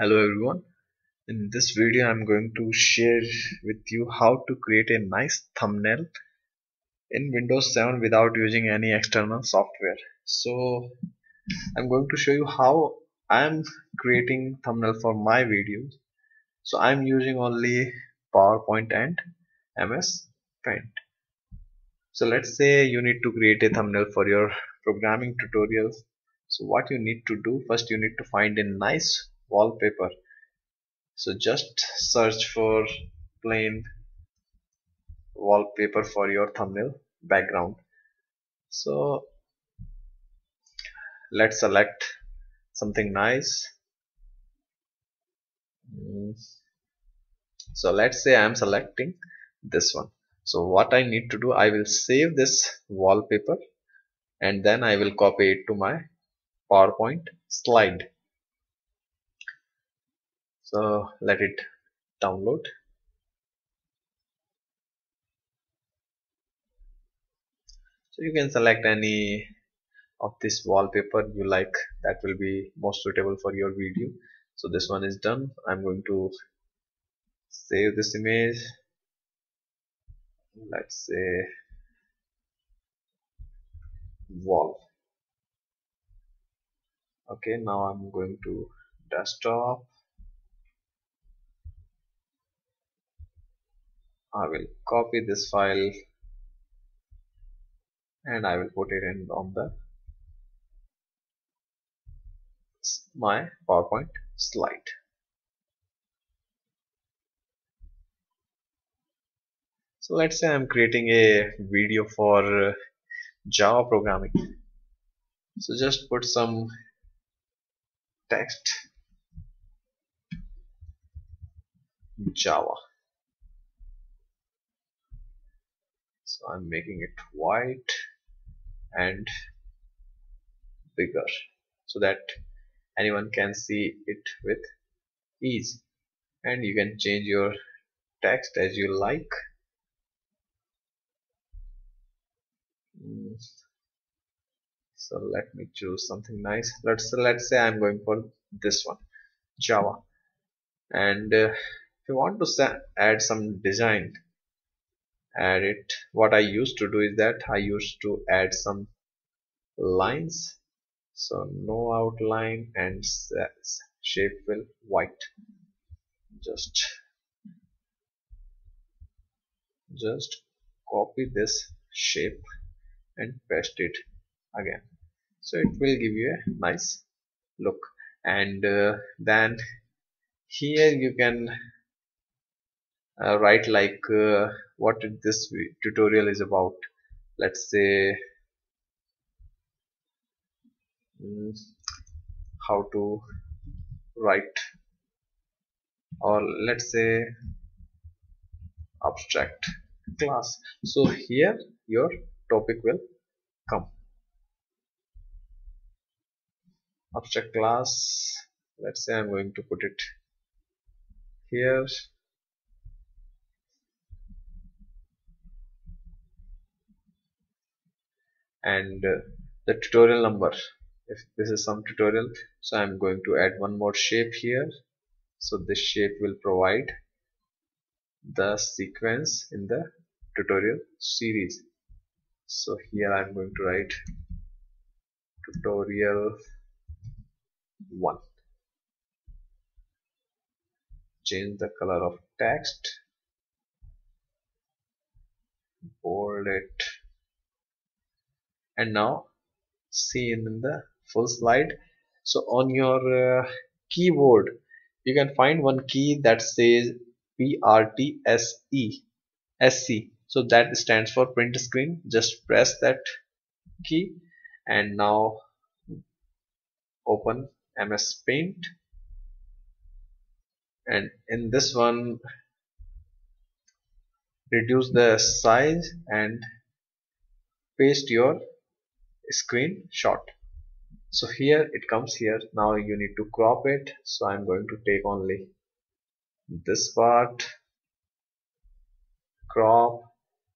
Hello everyone. In this video I'm going to share with you how to create a nice thumbnail in Windows 7 without using any external software. So I'm going to show you how I'm creating thumbnail for my videos. So I'm using only PowerPoint and MS Paint. So let's say you need to create a thumbnail for your programming tutorials. So what you need to do first you need to find a nice wallpaper. So just search for plain wallpaper for your thumbnail background. So let's select something nice. Mm. so let's say I'm selecting this one. So what I need to do I will save this wallpaper and then I will copy it to my PowerPoint slide so let it download. So you can select any of this wallpaper you like that will be most suitable for your video. So this one is done. I'm going to save this image. Let's say wall. Okay now I'm going to desktop I will copy this file and I will put it in on the my PowerPoint slide. So let's say I'm creating a video for uh, Java programming. So just put some text Java so I'm making it white and bigger so that anyone can see it with ease. And you can change your text as you like. Hmm. so let me choose something nice. Let's let's say I'm going for this one Java. And uh, if you want to add some design add it. What I used to do is that I used to add some lines. So no outline and shape will white. Just just copy this shape and paste it again. So it will give you a nice look. And uh, then here you can uh, write like uh, what this tutorial is about? Let's say mm, how to write or let's say abstract class. So here your topic will come. Abstract class let's say I'm going to put it here and uh, the tutorial number. If this is some tutorial so I'm going to add one more shape here. So this shape will provide the sequence in the tutorial series. So here I'm going to write tutorial 1 change the color of text. Bold it and now see in the full slide. So on your uh, keyboard you can find one key that says PRTSE SC so that stands for print screen. Just press that key. And now open MS Paint. And in this one reduce the size and paste your screenshot so here it comes here. Now you need to crop it. So I'm going to take only this part crop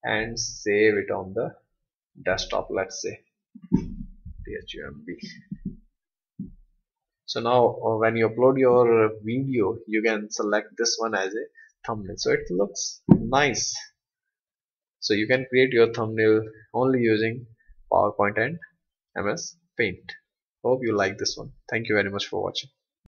and save it on the desktop let's say. Dhumb so now uh, when you upload your video you can select this one as a thumbnail. So it looks nice. So you can create your thumbnail only using PowerPoint and MS Paint. Hope you like this one. Thank you very much for watching